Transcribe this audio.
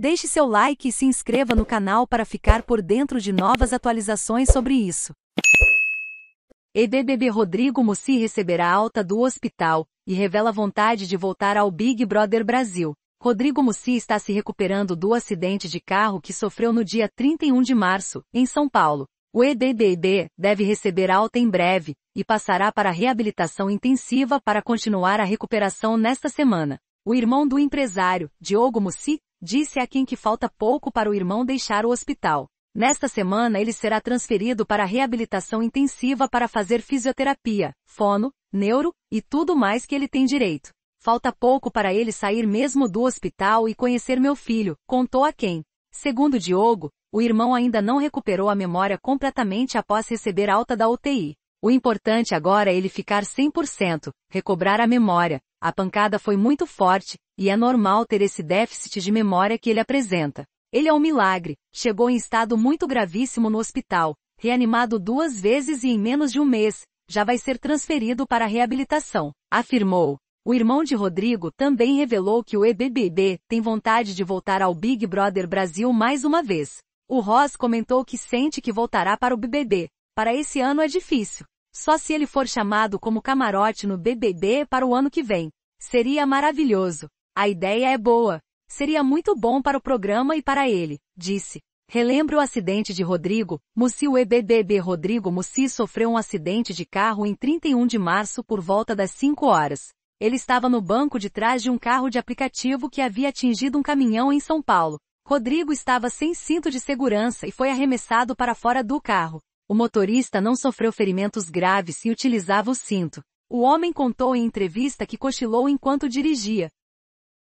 Deixe seu like e se inscreva no canal para ficar por dentro de novas atualizações sobre isso. EBBB Rodrigo Mussi receberá alta do hospital e revela vontade de voltar ao Big Brother Brasil. Rodrigo Mussi está se recuperando do acidente de carro que sofreu no dia 31 de março, em São Paulo. O EBBB deve receber alta em breve e passará para reabilitação intensiva para continuar a recuperação nesta semana. O irmão do empresário, Diogo Mussi, disse a quem que falta pouco para o irmão deixar o hospital. Nesta semana ele será transferido para reabilitação intensiva para fazer fisioterapia, fono, neuro e tudo mais que ele tem direito. Falta pouco para ele sair mesmo do hospital e conhecer meu filho, contou a quem. Segundo Diogo, o irmão ainda não recuperou a memória completamente após receber alta da UTI. O importante agora é ele ficar 100%, recobrar a memória. A pancada foi muito forte, e é normal ter esse déficit de memória que ele apresenta. Ele é um milagre, chegou em estado muito gravíssimo no hospital, reanimado duas vezes e em menos de um mês, já vai ser transferido para a reabilitação, afirmou. O irmão de Rodrigo também revelou que o EBBB tem vontade de voltar ao Big Brother Brasil mais uma vez. O Ross comentou que sente que voltará para o BBB, para esse ano é difícil. Só se ele for chamado como camarote no BBB para o ano que vem. Seria maravilhoso. A ideia é boa. Seria muito bom para o programa e para ele, disse. Relembra o acidente de Rodrigo, Mussi o EBBB Rodrigo Mussi sofreu um acidente de carro em 31 de março por volta das 5 horas. Ele estava no banco de trás de um carro de aplicativo que havia atingido um caminhão em São Paulo. Rodrigo estava sem cinto de segurança e foi arremessado para fora do carro. O motorista não sofreu ferimentos graves e utilizava o cinto. O homem contou em entrevista que cochilou enquanto dirigia.